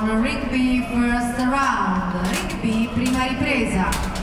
On Rigby first round, Rigby prima ripresa.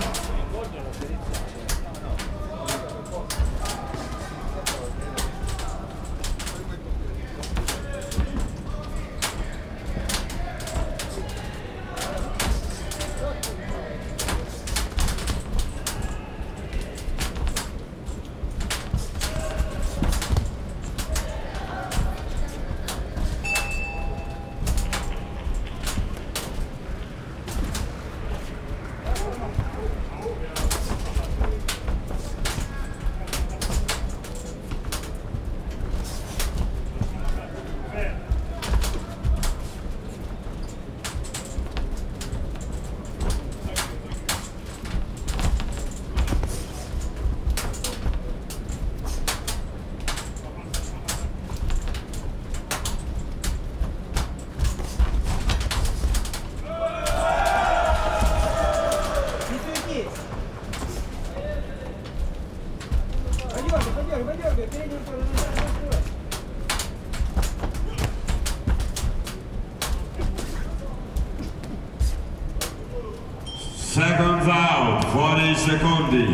Seconds out, fuori secondi.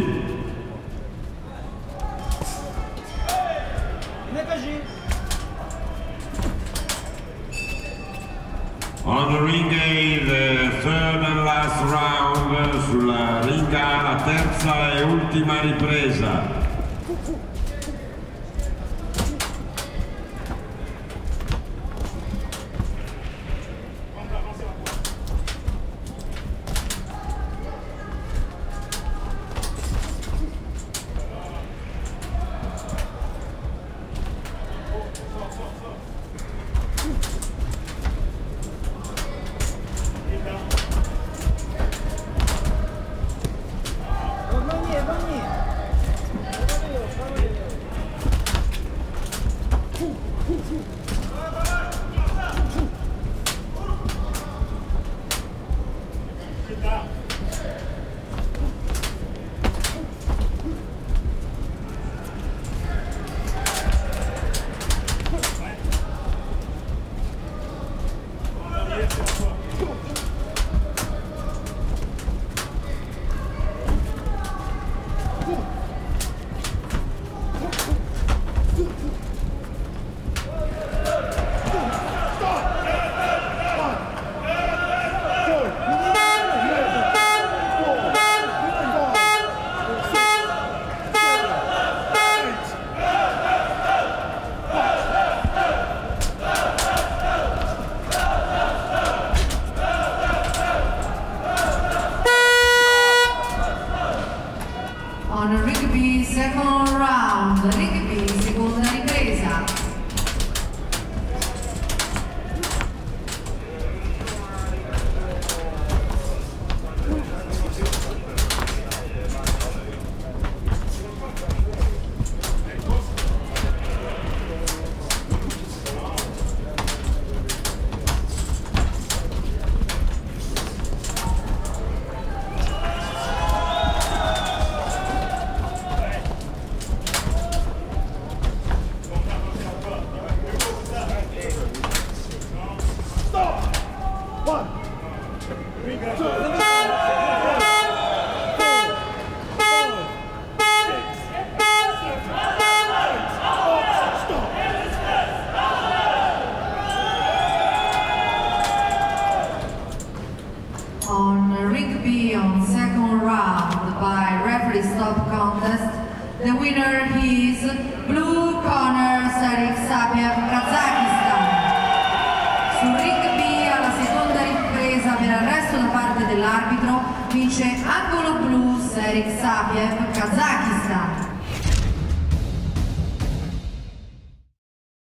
On the ring A, the third and last round, sulla ringa la terza e ultima ripresa. On Rigby second round, Rigby seconda ripresa. The winner is Blue Corner Sarik Sapiev Kazakistan. Su Rigby alla seconda ripresa per arresto da parte dell'arbitro vince angolo blu Sarik Sapiev Kazakistan.